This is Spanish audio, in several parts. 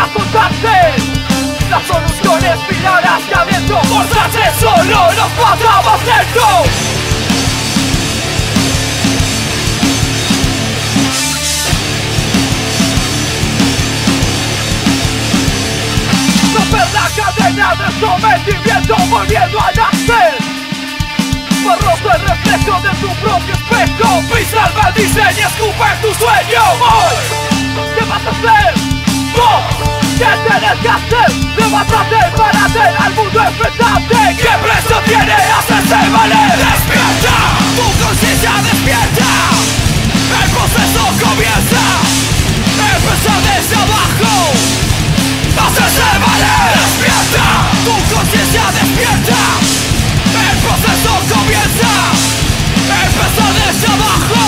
contarte, la solución es mirar hacia adentro, mostrarse solo, nos pasamos dentro. romper la cadena de sometimiento volviendo a nacer Borroso el reflejo de tu propio espejo. Pisa el maldice y escupe tu sueño. Hoy, ¿qué vas a hacer? Vos, ¿qué tienes que? Levántate hacer al mundo enfrentarte. ¿Qué precio tiene hacerse valer? Despierta, tu conciencia despierta. El proceso comienza. Empezar desde abajo. Hacerse valer. Despierta, tu conciencia despierta. El proceso comienza. Empezar desde abajo.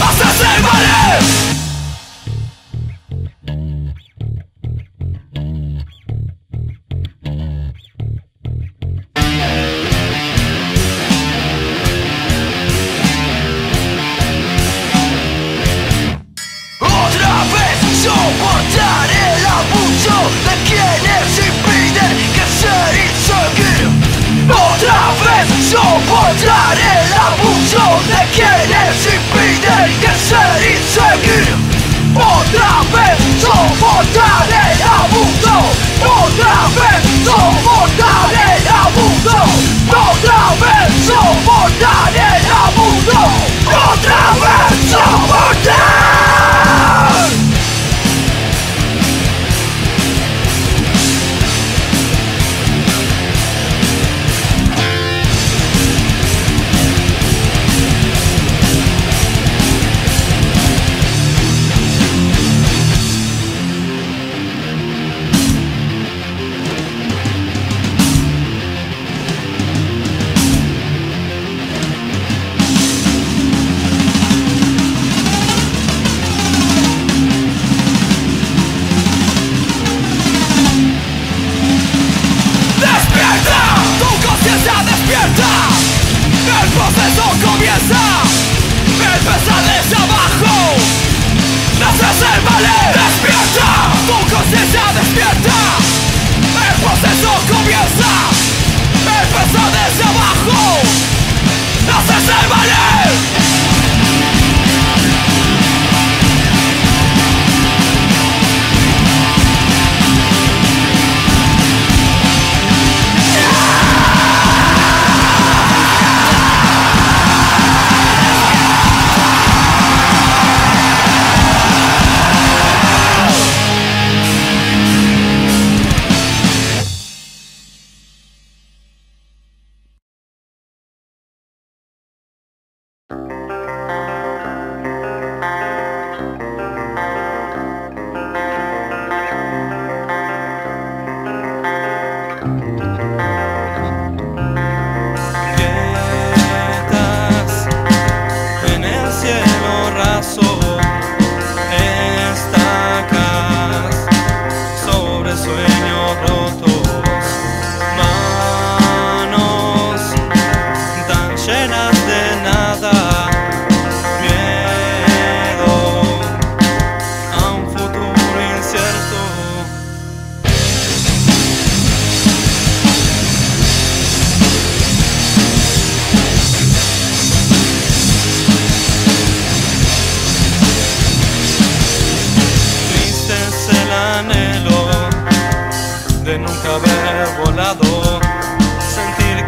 Hacerse valer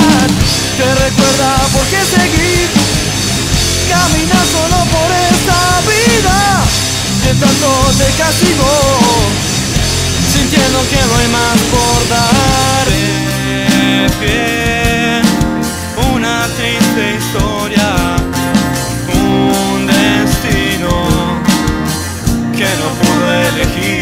soledad te recuerda por qué seguir. Camina solo por esta vida que tanto te castigó, sintiendo que no hay más por dar. Una triste historia, un destino que no pudo elegir.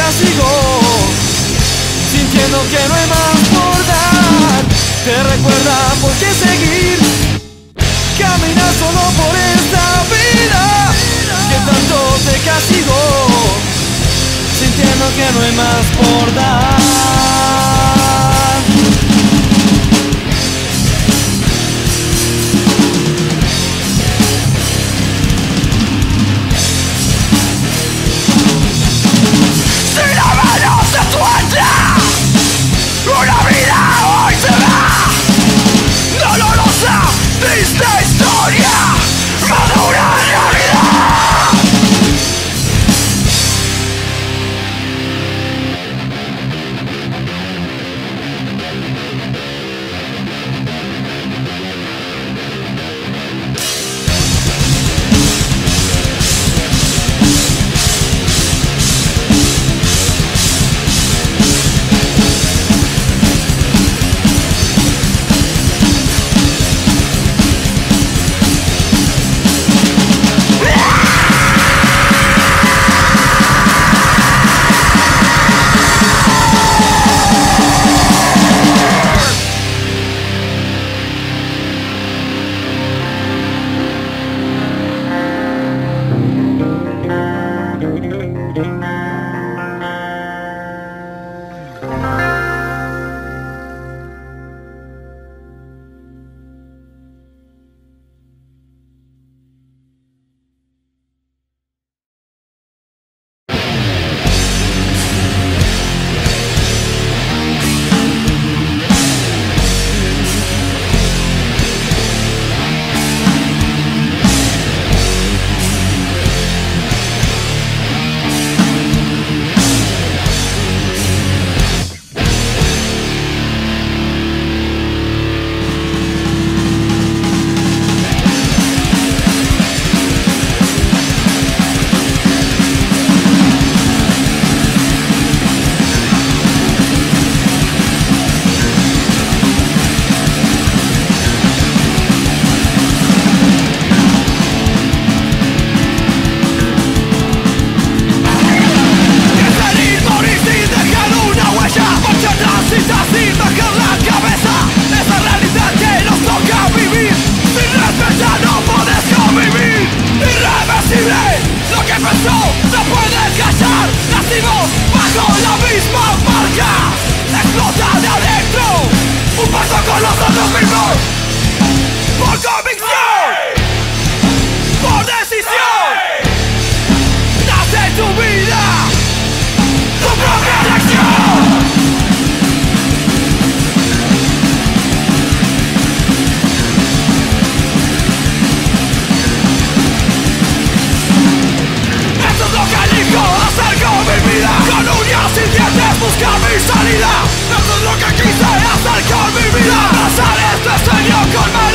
acá sigo Sintiendo que no hay más por dar. Te recuerda por qué seguir Caminar solo por esta vida Que tanto te castigo Sintiendo que no hay más por dar. of the people! Fuck up! busca mi salida. Esto es lo que quise hacer con mi vida. Pasar este sueño con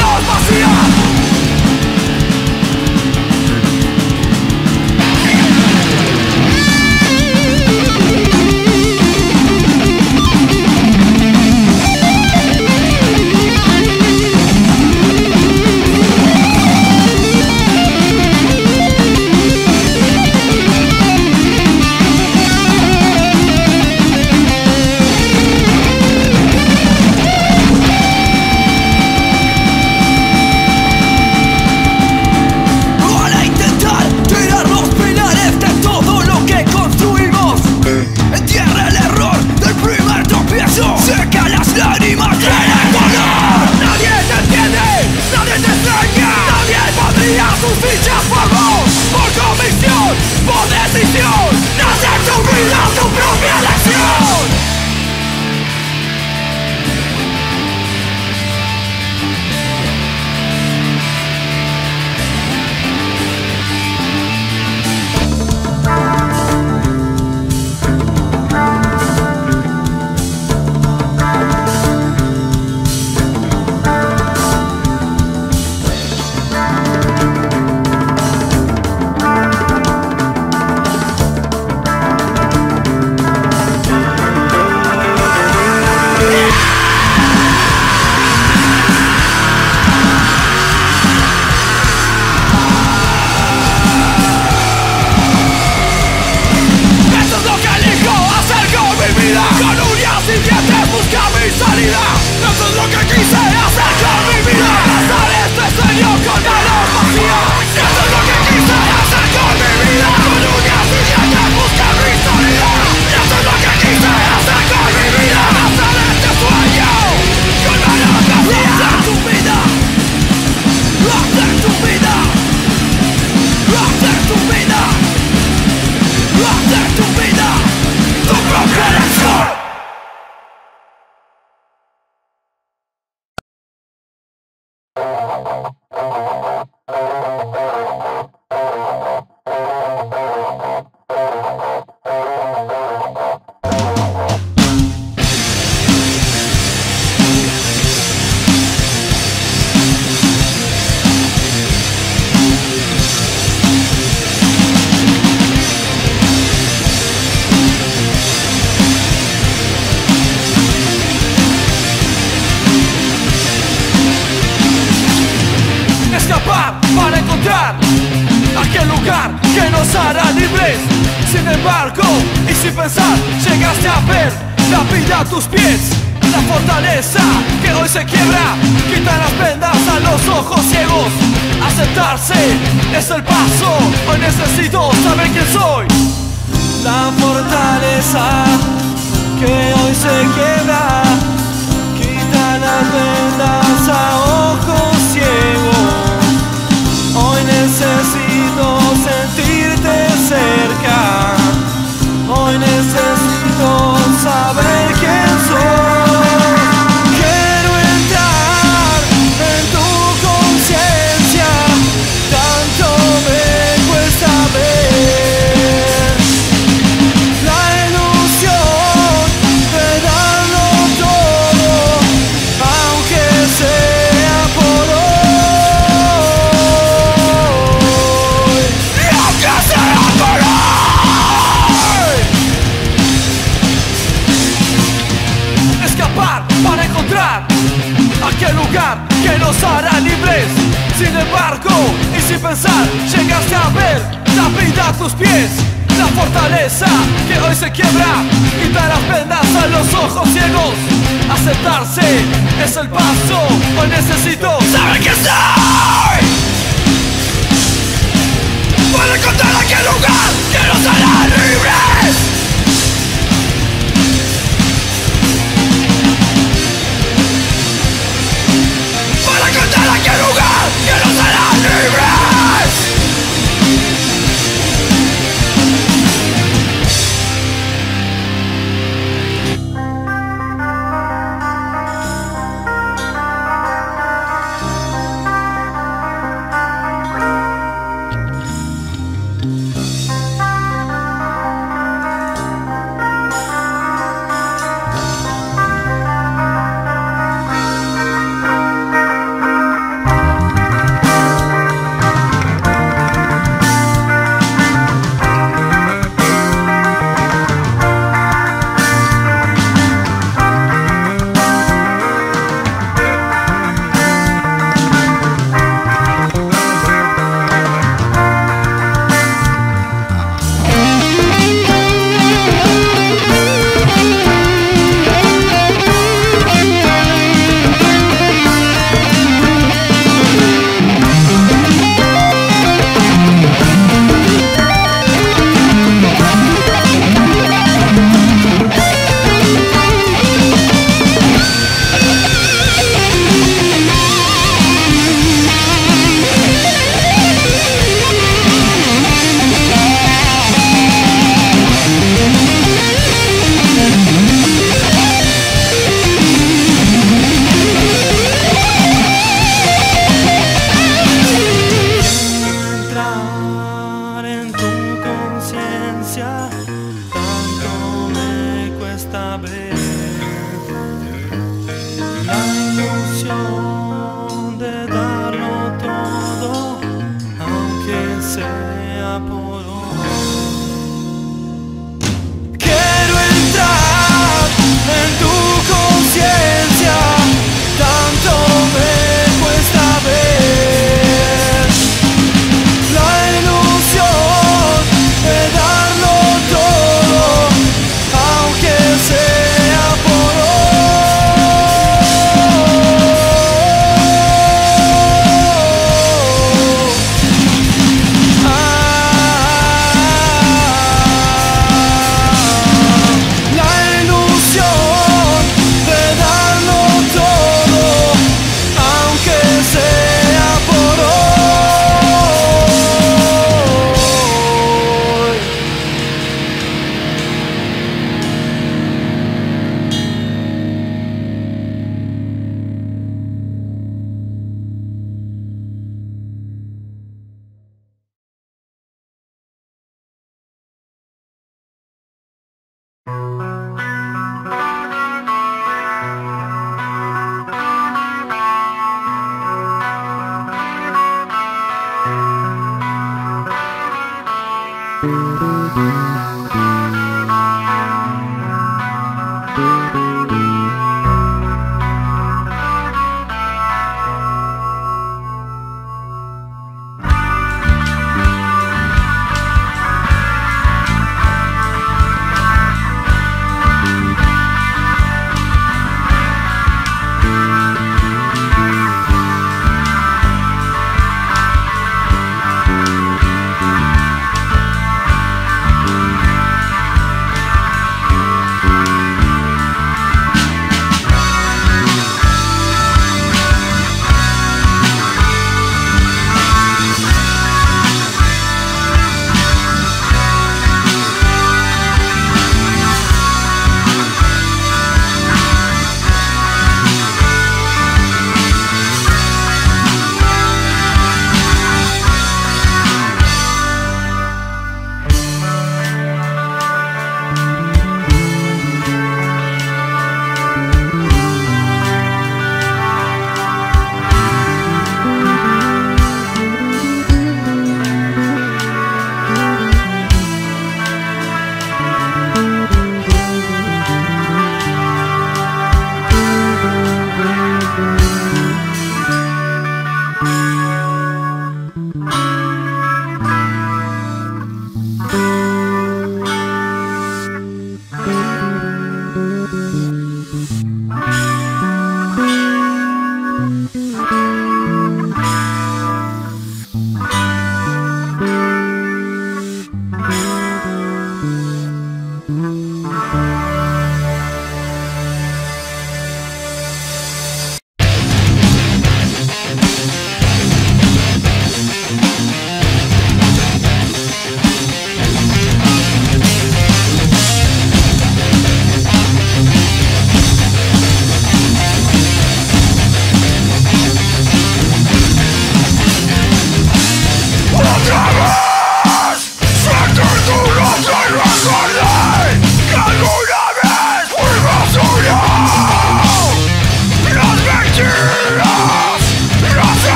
pies la fortaleza que hoy se quiebra. Quita las vendas a los ojos ciegos. Aceptarse es el paso. Hoy necesito saber quién soy. La fortaleza que hoy se quiebra. Quita las vendas a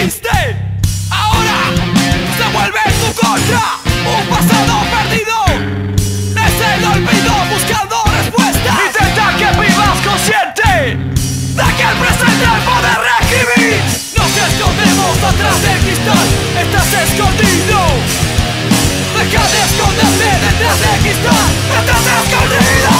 Ahora se vuelve en tu contra un pasado perdido. Es el olvido buscando respuestas. Intenta que vivas consciente de que el presente el poder reescribir. Nos escondemos atrás del cristal. Estás escondido. Deja de esconderte detrás del cristal. Estás escondido.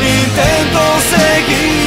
intento seguir.